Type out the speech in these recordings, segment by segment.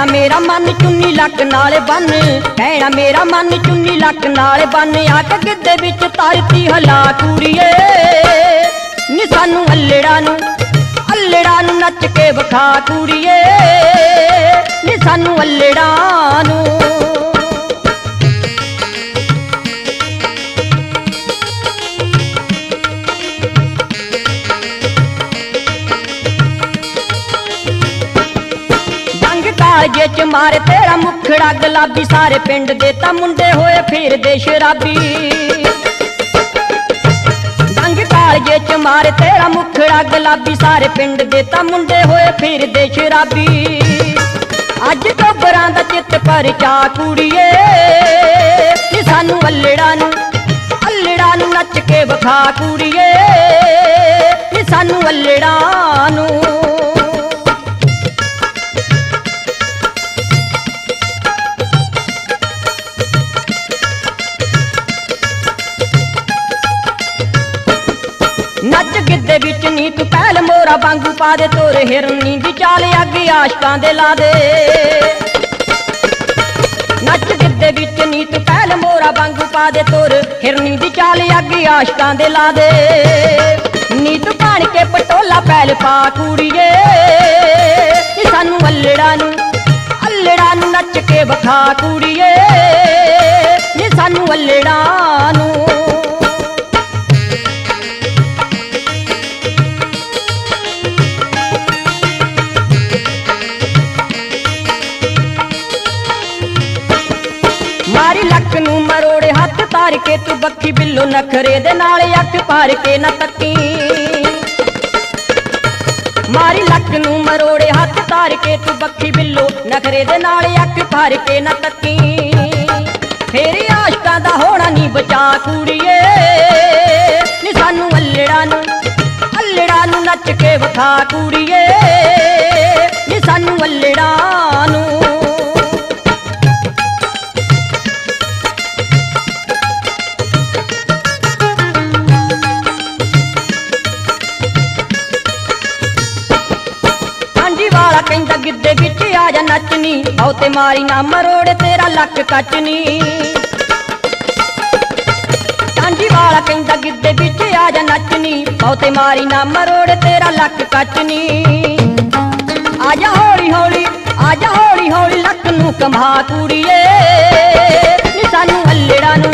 ਕਹਿਣਾ ਮੇਰਾ ਮਨ ਚੁੰਨੀ ਲੱਕ ਨਾਲ ਬੰਨ। ਭੈਣਾ ਮੇਰਾ ਮਨ ਚੁੰਨੀ ਲੱਕ ਨਾਲ ਬੰਨ। ਆ ਕੇ ਗਿੱਧੇ ਵਿੱਚ ਤਰਤੀ ਹਲਾ ਕੁੜੀਏ। ਨੀ ਸਾਨੂੰ ਅੱਲੜਾ ਨੂੰ ਅੱਲੜਾ ਨੂੰ ਨੱਚ ਕੇ ਵਿਖਾ ਕੁੜੀਏ। ਨੀ ਸਾਨੂੰ ਅੱਲੜਾ ਜੰਗ ਕਾਲਜੇ ਚ ਮਾਰੇ ਤੇਰਾ ਮੁਖੜਾ ਗੁਲਾਬੀ ਸਾਰੇ ਪਿੰਡ ਦੇ ਤਾਂ ਮੁੰਡੇ ਹੋਏ ਫਿਰਦੇ ਸ਼ਰਾਬੀ। ਜੰਗ ਕਾਲਜੇ ਚ ਮਾਰੇ ਤੇਰਾ ਮੁਖੜਾ ਗੁਲਾਬੀ ਸਾਰੇ ਪਿੰਡ ਦੇ ਤਾਂ ਮੁੰਡੇ ਹੋਏ ਫਿਰਦੇ ਸ਼ਰਾਬੀ। ਅੱਜ ਟੋਬਰਾਂ ਦਾ ਚਿੱਤ ਪਰ ਚਾ ਕੁੜੀਏ, ਨੀ ਸਾਨੂੰ ਅੱਲੜਾ ਨੂੰ ਅੱਲੜਾ ਨੂੰ ਨੱਚ ਕੇ ਵਿਖਾ ਕੁੜੀਏ, ਨੀ ਸਾਨੂੰ ਅੱਲੜਾ ਨੂੰ। ਨੱਚ ਗਿੱਧੇ ਵਿੱਚ ਨੀ ਤੂੰ ਪਹਿਲ ਮੋਰਾ ਵਾਂਗੂ ਪਾ ਦੇ, ਤੋਰ ਹਿਰਨੀ ਦੀ ਚਾਲ ਅੱਗੇ ਆਸ਼ਕਾਂ ਦੇ ਲਾ ਦੇ। ਨੱਚ ਗਿੱਧੇ ਵਿੱਚ ਨੀ ਤੂੰ ਪਹਿਲ ਮੋਰਾ ਵਾਂਗੂ ਪਾ ਦੇ, ਤੋਰ ਹਿਰਨੀ ਦੀ ਚਾਲ ਅੱਗੇ ਆਸ਼ਕਾਂ ਦੇ ਲਾ ਦੇ। ਨੀ ਤੂੰ ਪਾਣ ਕੇ ਪਟੋਲਾ ਪਹਿਲ ਪਾ ਕੁੜੀਏ ਨੀ ਸਾਨੂੰ ਅੱਲੜਾ ਨੂੰ ਅੱਲੜਾ ਨੂੰ ਨੱਚ ਕੇ ਵਿਖਾ ਕੁੜੀਏ ਨੀ ਸਾਨੂੰ ਅੱਲੜਾ ਨੂੰ। ਤਾਰ ਕੇ ਤੂੰ ਬੱਖੀ ਬਿੱਲੋ ਨਖਰੇ ਦੇ ਨਾਲ ਅੱਖ ਪਾਰ ਕੇ ਨਾ ਤੱਕੀ। ਮਾਰੀ ਲੱਕ ਨੂੰ ਮਰੋੜੇ ਹੱਥ ਤਾਰ ਕੇ ਤੂੰ ਬੱਖੀ ਬਿੱਲੋ ਨਖਰੇ ਦੇ ਨਾਲ ਅੱਖ ਪਾਰ ਕੇ ਨਾ ਤੱਕੀ। ਫੇਰ ਆਸ਼ਕਾਂ ਦਾ ਹੋਣਾ ਨਹੀਂ ਬਚਾ ਕੁੜੀਏ, ਨੀ ਸਾਨੂੰ ਅੱਲੜਾ ਨੂੰ ਅੱਲੜਾ ਨੂੰ ਨੱਚ ਕੇ ਵਿਖਾ ਕੁੜੀਏ, ਨੀ ਸਾਨੂੰ ਅੱਲੜਾ ਨੂੰ। ਨੱਚਨੀ ਆਉ ਤੇ ਮਾਰੀ ਨਾ ਮਰੋੜ, ਤੇਰਾ ਲੱਕ ਕੱਚਨੀ ਹਾਂਜੀ ਵਾਲਾ ਕਹਿੰਦਾ, ਗਿੱਧੇ ਵਿੱਚ ਆ ਜਾ ਨੱਚਨੀ ਆਉ ਤੇ ਮਾਰੀ ਨਾ ਮਰੋੜ, ਤੇਰਾ ਲੱਕ ਕੱਚਨੀ ਆ ਜਾ ਹੌਲੀ ਹੌਲੀ, ਆ ਜਾ ਹੌਲੀ ਹੌਲੀ, ਲੱਕ ਨੂੰ ਕਮਾ ਕੁੜੀਏ। ਨੀ ਸਾਨੂੰ ਅੱਲੜਾ ਨੂੰ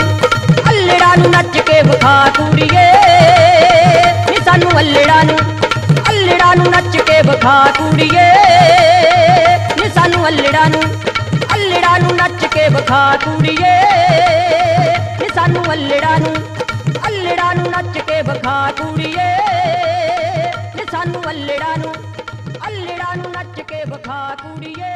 ਨੱਚ ਕੁੜੀਏ ਨੀ ਸਾਨੂੰ ਅੱਲੜਾ ਨੂੰ ਅੱਲੜਾ ਨੂੰ ਨੱਚ ਕੇ ਵਿਖਾ ਕੁੜੀਏ ਨੀ ਸਾਨੂੰ ਅੱਲੜਾ ਨੂੰ ਅੱਲੜਾ ਨੂੰ ਨੱਚ ਕੇ ਵਿਖਾ ਕੁੜੀਏ